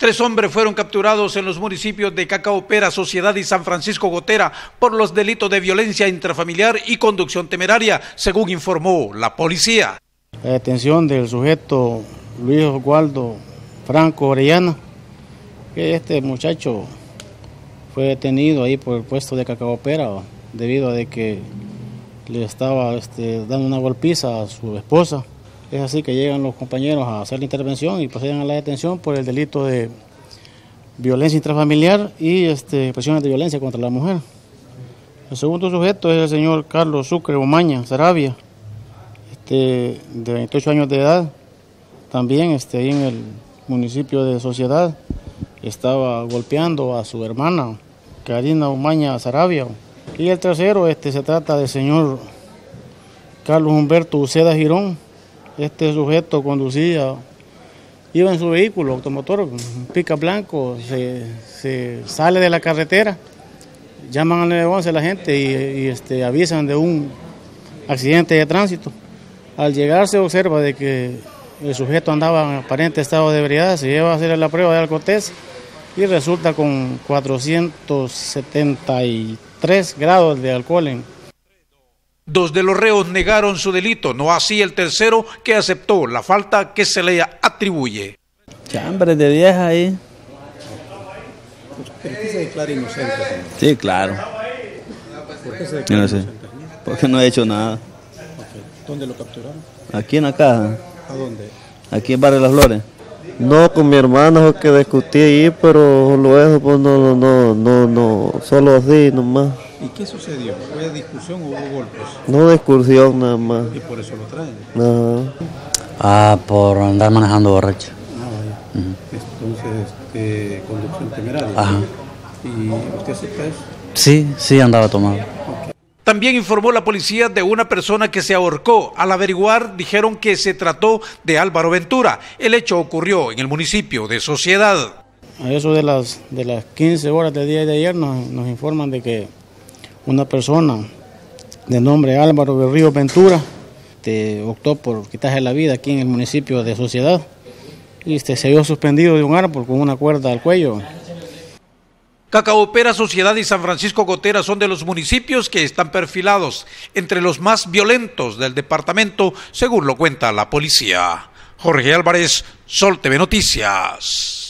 Tres hombres fueron capturados en los municipios de Cacaopera, Sociedad y San Francisco Gotera por los delitos de violencia intrafamiliar y conducción temeraria, según informó la policía. La detención del sujeto Luis Oswaldo Franco Orellana, que este muchacho fue detenido ahí por el puesto de Cacaopera debido a que le estaba este, dando una golpiza a su esposa. Es así que llegan los compañeros a hacer la intervención y proceden a la detención por el delito de violencia intrafamiliar y este, presiones de violencia contra la mujer. El segundo sujeto es el señor Carlos Sucre Omaña Sarabia, este, de 28 años de edad, también este, en el municipio de Sociedad, estaba golpeando a su hermana, Karina Omaña Sarabia. Y el tercero este, se trata del señor Carlos Humberto Uceda Girón, este sujeto conducía, iba en su vehículo automotor, pica blanco, se, sale de la carretera, llaman al 911 la gente y, este, avisan de un accidente de tránsito. Al llegar se observa de que el sujeto andaba en aparente estado de ebriedad, se lleva a hacer la prueba de alcotés y resulta con 473 grados de alcohol en, Dos de los reos negaron su delito, no así el tercero que aceptó la falta que se le atribuye. Chambre de vieja ahí. ¿Por qué se declara inocente? Sí, claro. ¿Por qué se declara inocente? Porque no he hecho nada. ¿Dónde lo capturaron? Aquí en la caja. ¿A dónde? Aquí en Barrio Las Flores. No, con mi hermano que discutí ahí, pero luego pues no, no, no, no, solo así nomás. ¿Y qué sucedió? ¿Fue discusión o hubo golpes? No discusión nada más. ¿Y por eso lo traen? Ajá. Ah, por andar manejando borracho. Ah, vaya. Entonces, este, conducción temeraria. Ajá. ¿Y usted acepta eso? Sí, sí andaba tomado. También informó la policía de una persona que se ahorcó. Al averiguar, dijeron que se trató de Álvaro Ventura. El hecho ocurrió en el municipio de Sociedad. A eso de las, de las 15 horas del día de ayer nos, nos informan de que una persona de nombre Álvaro Berrío Ventura este, optó por quitarse la vida aquí en el municipio de Sociedad y este, se vio suspendido de un árbol con una cuerda al cuello. Cacaopera, Sociedad y San Francisco Gotera son de los municipios que están perfilados entre los más violentos del departamento, según lo cuenta la policía. Jorge Álvarez, Sol TV Noticias.